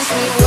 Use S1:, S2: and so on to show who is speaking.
S1: dance with